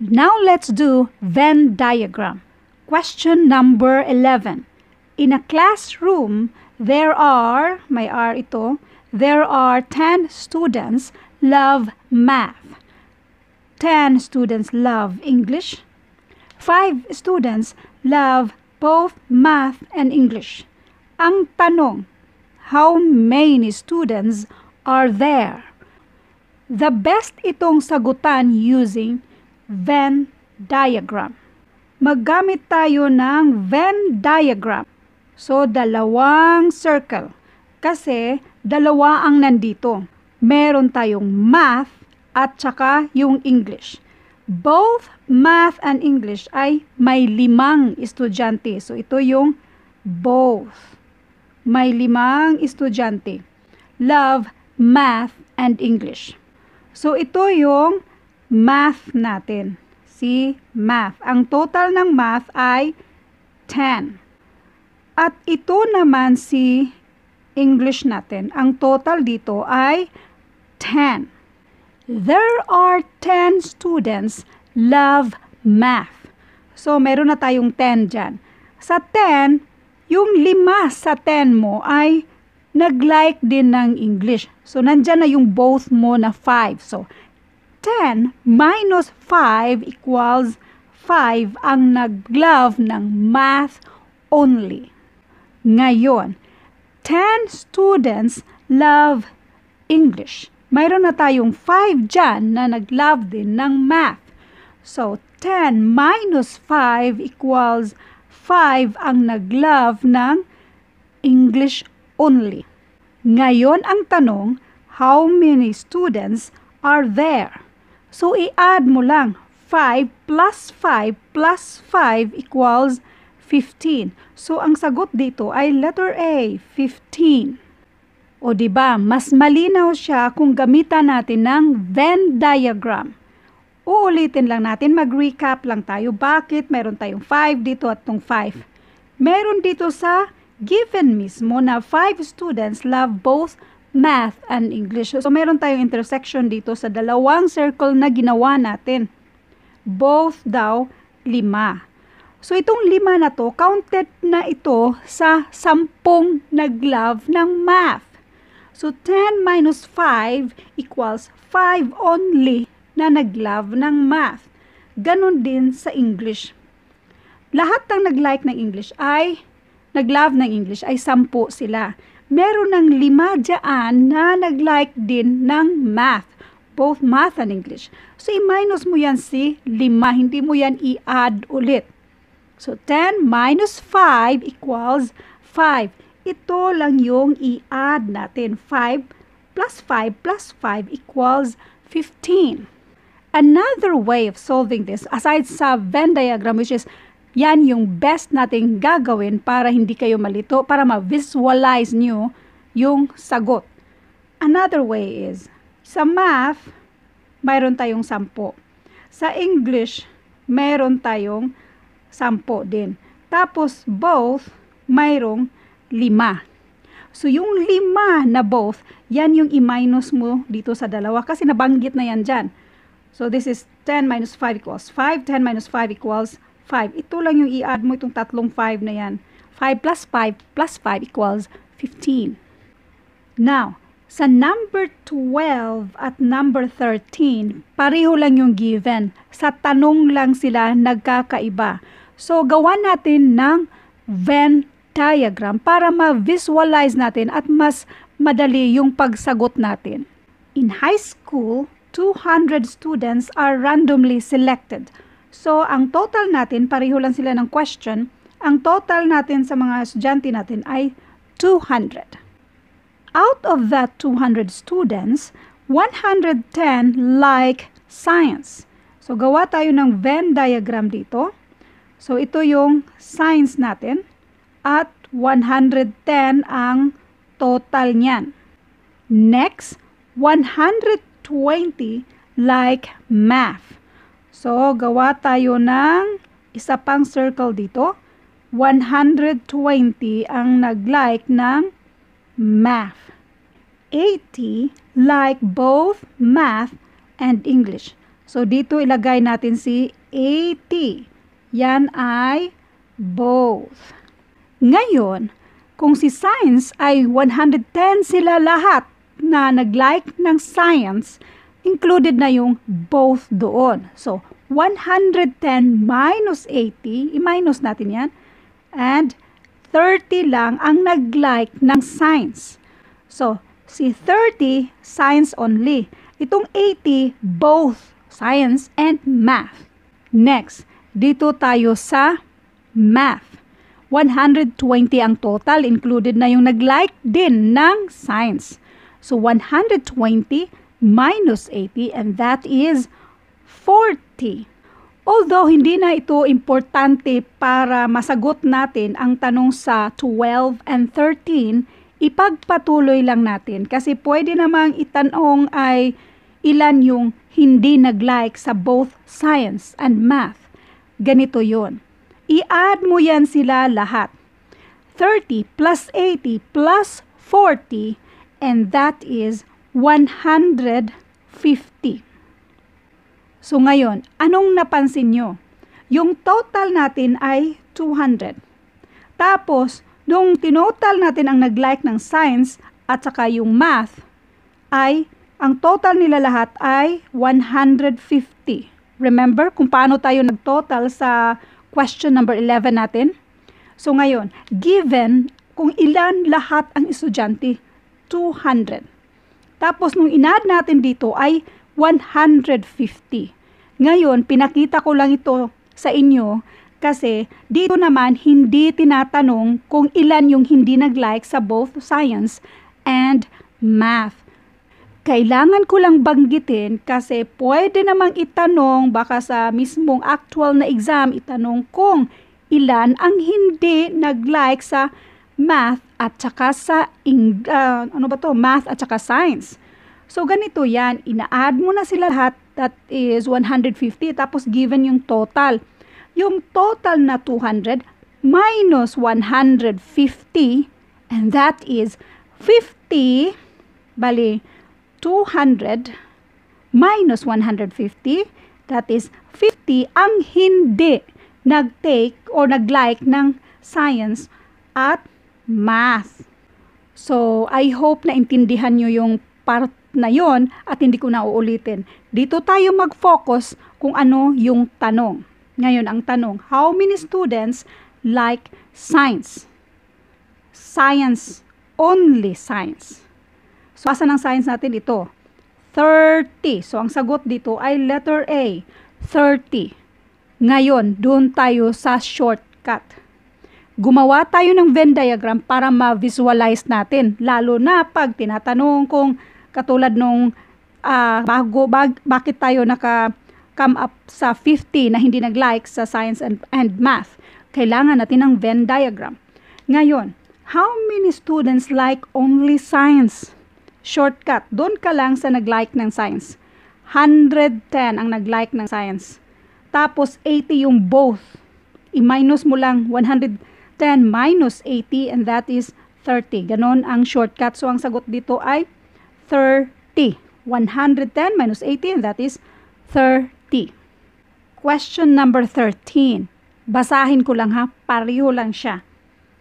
Now let's do Venn diagram. Question number 11. In a classroom, there are, may R ito, there are 10 students love math. 10 students love English. 5 students love both math and English. Ang tanong, how many students are there? The best itong sagutan using Venn diagram. Maggamit tayo ng Venn diagram. So, dalawang circle. Kasi, dalawa ang nandito. Meron tayong math at saka yung English. Both math and English ay may limang estudyante. So, ito yung both. May limang estudyante. Love math and English. So, ito yung math natin. Si math. Ang total ng math ay 10. At ito naman si English natin. Ang total dito ay 10. There are 10 students love math. So, meron na tayong 10 dyan. Sa 10, yung lima sa 10 mo ay nag-like din ng English. So, nandyan na yung both mo na 5. So, 10 minus 5 equals 5 ang nag-love ng math only. Ngayon, 10 students love English. Mayroon na tayong 5 dyan na nag-love din ng math. So, 10 minus 5 equals 5 ang nag-love ng English only. Ngayon ang tanong, how many students are there? So, i-add mo lang. 5 plus 5 plus 5 equals 15. So, ang sagot dito ay letter A, 15. O ba, mas malinaw siya kung gamitan natin ng Venn diagram. Uulitin lang natin, mag-recap lang tayo. Bakit meron tayong 5 dito at tong 5? Meron dito sa given mismo na 5 students love both math and English. So, meron tayong intersection dito sa dalawang circle na ginawa natin. Both daw, lima. So, itong lima na to, counted na ito sa sampung nag-love ng math. So, 10 minus 5 equals 5 only na nag-love ng math. Ganon din sa English. Lahat ng nag-like ng English ay, nag-love ng English ay sampu sila meron ng lima dyan na nag-like din ng math. Both math and English. So, i-minus mo yan si lima. Hindi mo yan i-add ulit. So, 10 minus 5 equals 5. Ito lang yung i-add natin. 5 plus 5 plus 5 equals 15. Another way of solving this, aside sa Venn diagram, which is yan yung best nating gagawin para hindi kayo malito, para ma-visualize nyo yung sagot. Another way is, sa math, mayroon tayong sampo. Sa English, mayroon tayong sampo din. Tapos, both, mayroong lima. So, yung lima na both, yan yung i-minus mo dito sa dalawa kasi nabanggit na yan dyan. So, this is 10 minus 5 equals 5. 10 minus 5 equals 5. Ito lang yung i-add mo itong tatlong 5 na yan. 5 plus 5 plus 5 equals 15. Now, sa number 12 at number 13, pareho lang yung given. Sa tanong lang sila nagkakaiba. So, gawa natin ng Venn diagram para ma-visualize natin at mas madali yung pagsagot natin. In high school, 200 students are randomly selected So, ang total natin, pareho lang sila ng question, ang total natin sa mga estudyante natin ay 200. Out of that 200 students, 110 like science. So, gawa tayo ng Venn diagram dito. So, ito yung science natin at 110 ang total niyan. Next, 120 like math. So, gawa tayo ng isa pang circle dito. 120 ang nag-like ng math. 80 like both math and English. So, dito ilagay natin si 80. Yan ay both. Ngayon, kung si science ay 110 sila lahat na nag-like ng science, included na yung both doon. So, 110 minus 80, i-minus natin yan, and 30 lang ang nag-like ng science. So, si 30, science only. Itong 80, both science and math. Next, dito tayo sa math. 120 ang total, included na yung nag-like din ng science. So 120 minus 80 and that is 40. Although hindi na ito importante para masagot natin ang tanong sa 12 and 13, ipagpatuloy lang natin kasi pwede namang itanong ay ilan yung hindi nag-like sa both science and math. Ganito yon i-add mo yan sila lahat. 30 plus 80 plus 40 and that is 150. So ngayon, anong napansin nyo? Yung total natin ay 200. Tapos, nung tinotal natin ang nag-like ng science at saka yung math, ay ang total nila lahat ay 150. Remember kung paano tayo nag-total sa question number 11 natin. So ngayon, given kung ilan lahat ang estudyante, 200. Tapos nung inad natin dito ay 150. Ngayon, pinakita ko lang ito sa inyo kasi dito naman hindi tinatanong kung ilan yung hindi nag-like sa both science and math. Kailangan ko lang banggitin kasi pwede namang itanong baka sa mismong actual na exam itanong kung ilan ang hindi nag-like sa math at saka sa uh, ano ba to? Math at saka science. So ganito 'yan, ina-add mo na sila lahat. That is 150 tapos given yung total. Yung total na 200 minus 150 and that is 50 bali 200 minus 150, that is 50 ang hindi nag-take or nag-like ng science at math. So, I hope na intindihan nyo yung part na yon at hindi ko na uulitin. Dito tayo mag-focus kung ano yung tanong. Ngayon, ang tanong, how many students like science? Science, only science. So, asa ng science natin ito? 30. So, ang sagot dito ay letter A, 30. Ngayon, doon tayo sa shortcut. Gumawa tayo ng Venn diagram para ma-visualize natin. Lalo na pag tinatanong kung katulad nung uh, bago, bag, bakit tayo naka come up sa 50 na hindi nag-like sa science and, and math. Kailangan natin ng Venn diagram. Ngayon, how many students like only science? Shortcut, doon ka lang sa nag-like ng science. 110 ang nag-like ng science. Tapos 80 yung both. I-minus mo lang 110 minus 80 and that is 30. Ganon ang shortcut. So ang sagot dito ay 30. 110 minus 80 and that is 30. Question number 13. Basahin ko lang ha, pareho lang siya.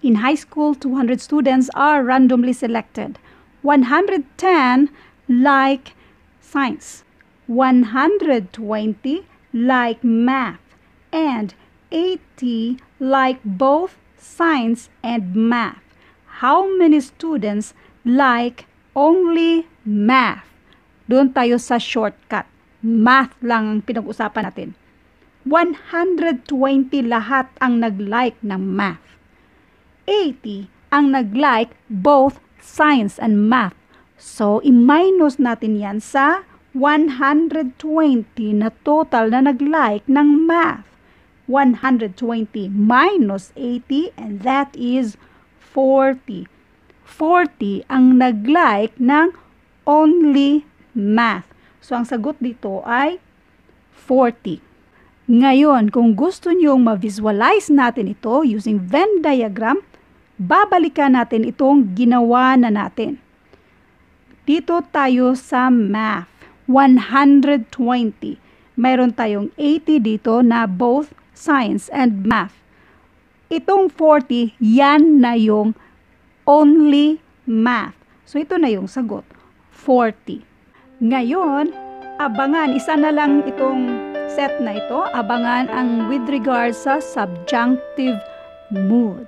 In high school, 200 students are randomly selected. 110 like science, 120 like math, and 80 like both science and math. How many students like only math? Doon tayo sa shortcut. Math lang ang pinag-usapan natin. 120 lahat ang nag-like ng math. 80 ang nag-like both science and math. So, i-minus natin yan sa 120 na total na nag-like ng math. 120 minus 80 and that is 40. 40 ang nag-like ng only math. So, ang sagot dito ay 40. Ngayon, kung gusto nyong ma-visualize natin ito using Venn diagram, babalikan natin itong ginawa na natin. Dito tayo sa math. 120. mayroon tayong 80 dito na both science and math. Itong 40, yan na yung only math. So ito na yung sagot, 40. Ngayon, abangan, isa na lang itong set na ito, abangan ang with regards sa subjunctive mood.